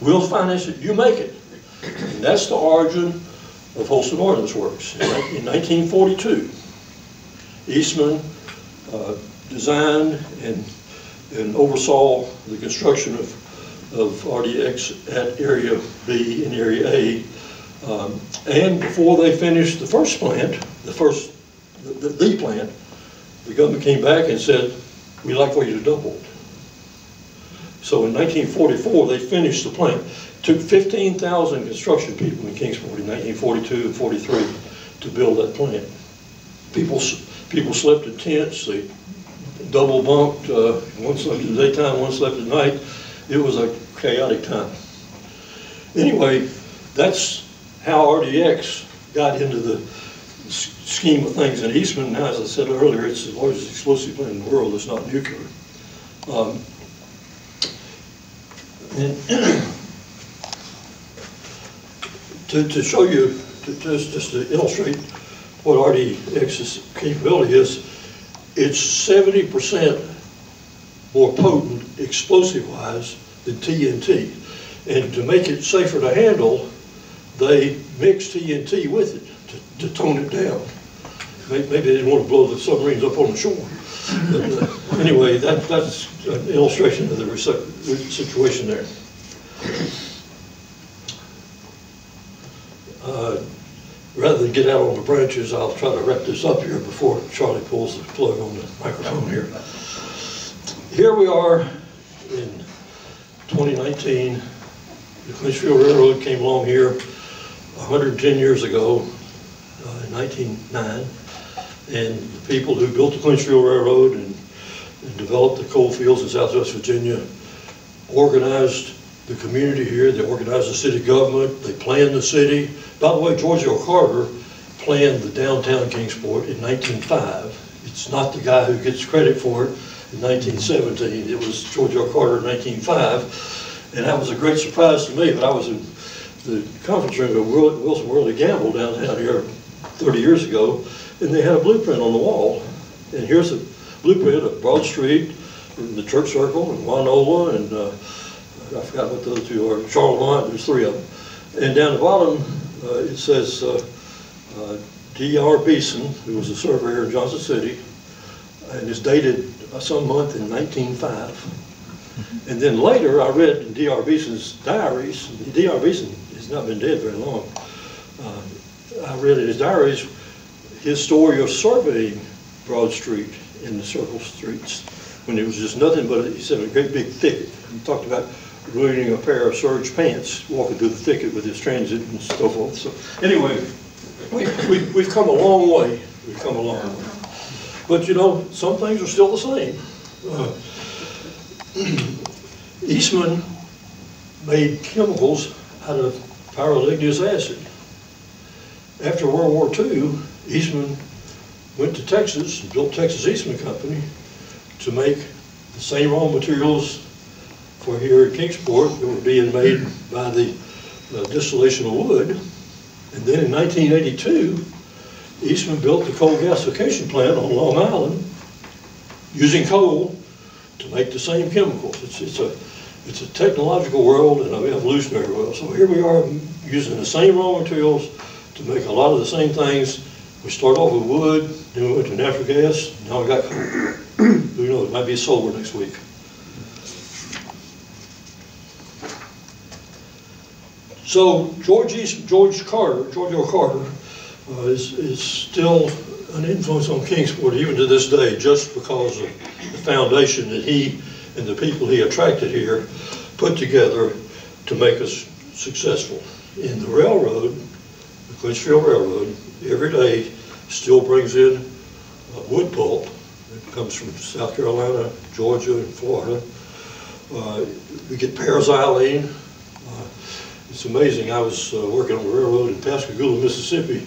We'll finance it, you make it. And that's the origin of Holston Ordnance Works. In 1942, Eastman uh, designed and, and oversaw the construction of, of RDX at Area B and Area A. Um, And before they finished the first plant, the first, the, the plant, the government came back and said, we'd like for you to double it. So in 1944, they finished the plant. Took 15,000 construction people in Kingsport in 1942 and 43 to build that plant. People, people slept in tents, they double bunked, uh, one slept in the daytime, one slept at night. It was a chaotic time. Anyway, that's how RDX got into the scheme of things in Eastman. Now, as I said earlier, it's the largest explosive plant in the world, it's not nuclear. Um, <clears throat> To, to show you, to, just, just to illustrate what RDX's capability is, it's seventy percent more potent explosive-wise than TNT. And to make it safer to handle, they mix TNT with it to, to tone it down. Maybe they didn't want to blow the submarines up on the shore. But uh, anyway, that, that's an illustration of the situation there. Uh, Rather than get out on the branches, I'll try to wrap this up here before Charlie pulls the plug on the microphone here. Here we are in 2019. The Clinchfield Railroad came along here 110 years ago, uh, in 1909. And the people who built the Clinchfield Railroad and and developed the coal fields in southwest Virginia organized the community here, they organized the city government, they planned the city. By the way, George L. Carter planned the downtown Kingsport in 1905. It's not the guy who gets credit for it in 1917. It was George L. Carter in 1905. And that was a great surprise to me, but I was in the conference room at Wilson Worley Gamble downtown here 30 years ago, and they had a blueprint on the wall. And here's a blueprint of Broad Street, and the Church Circle, and Winola, and uh, I forgot what those two are, Charlemont, there's three of them. And down the bottom, uh, it says uh, uh, D.R. Beeson, who was a surveyor in Johnson City, and it's dated some month in 1905. And then later, I read in D.R. Beeson's diaries, D.R. Beeson has not been dead very long. Uh, I read in his diaries his story of surveying Broad Street and the circle streets when it was just nothing but, he said, a great big thicket. He talked about ruining a pair of serge pants walking through the thicket with his transit and so forth. So anyway, we, we, we've come a long way. We've come a long way. But you know, some things are still the same. Uh, <clears throat> Eastman made chemicals out of pyroligneous acid. After World War II, Eastman went to Texas and built Texas Eastman Company to make the same raw materials for here at Kingsport that were being made by the uh, distillation of wood. And then in 1982, Eastman built the coal gasification plant on Long Island using coal to make the same chemicals. It's, it's a, it's a technological world and an evolutionary world. So here we are using the same raw materials to make a lot of the same things. We start off with wood, then we went to natural gas, now we got coal. Who knows? it might be solar next week. So George George Carter, George O. Carter, uh, is, is still an influence on Kingsport even to this day, just because of the foundation that he and the people he attracted here put together to make us successful. In the railroad, the Clinchfield Railroad, every day still brings in wood pulp. It comes from South Carolina, Georgia, and Florida. Uh, We get paraxylene. Uh, It's amazing, I was uh, working on the railroad in Pascagoula, Mississippi,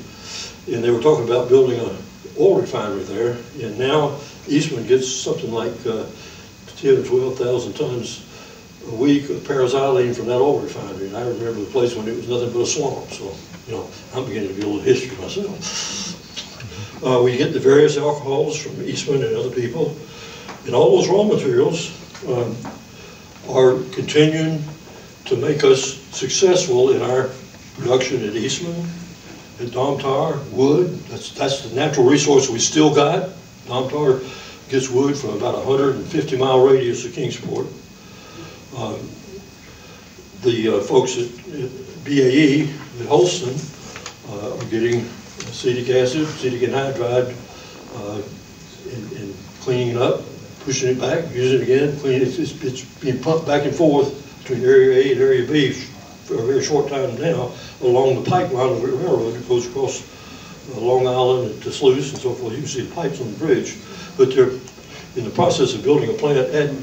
and they were talking about building an oil refinery there, and now Eastman gets something like uh, 10 or 12,000 tons a week of paraxylene from that oil refinery, and I remember the place when it was nothing but a swamp, so, you know, I'm beginning to get a little history myself. Uh, we get the various alcohols from Eastman and other people, and all those raw materials um, are continuing to make us successful in our production at Eastman, at Domtar, wood, that's, that's the natural resource we still got. Domtar gets wood from about a hundred and fifty mile radius of Kingsport. Um, The uh, folks at at BAE, at Holston, uh, are getting acetic acid, acetic anhydride, uh, and, and cleaning it up, pushing it back, using it again, cleaning it, it's, it's being pumped back and forth between area A and area B for a very short time now, along the pipeline of the railroad that goes across uh, Long Island to Sluice and so forth. You can see the pipes on the bridge, but they're in the process of building a plant at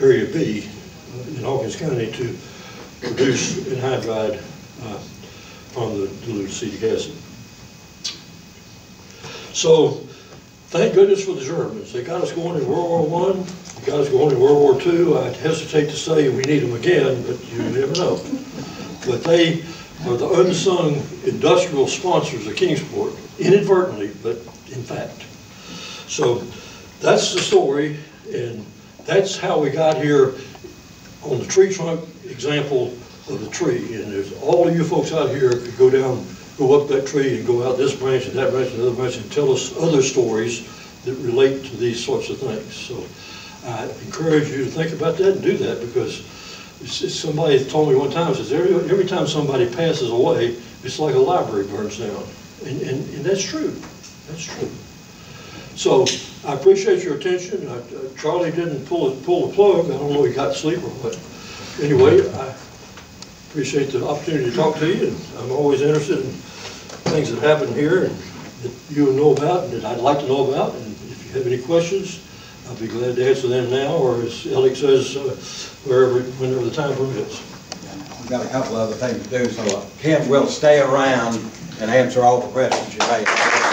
Area B uh, in Hawkins County to produce anhydride uh, from the diluted acetic acid. So, thank goodness for the Germans. They got us going in World War One, they got us going in World War Two. I'd hesitate to say we need them again, but you never know. But they are the unsung industrial sponsors of Kingsport, inadvertently, but in fact. So, that's the story, and that's how we got here on the tree trunk example of the tree. And there's, all of you folks out here could go down, go up that tree and go out this branch and that branch and other branch and tell us other stories that relate to these sorts of things. So I encourage you to think about that and do that because somebody told me one time, says, every, every time somebody passes away, it's like a library burns down. And, and, and that's true. That's true. So I appreciate your attention. I- uh, Charlie didn't pull, it- pull the plug. I don't know if he got sleep or what. Anyway, I appreciate the opportunity to talk to you, and I'm always interested in things that happen here and that you know about and that I'd like to know about. And if you have any questions, I'll be glad to answer them now, or as Alex says, uh, wherever, whenever the time permits. We've got a couple other things to do, so Kim will stay around and answer all the questions you may have.